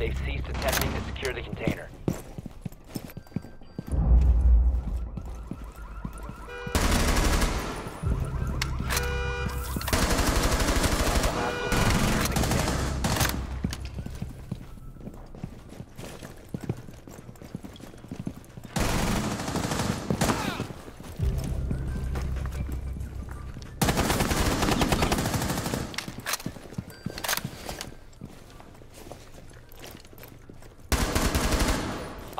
They've ceased attempting to secure the container.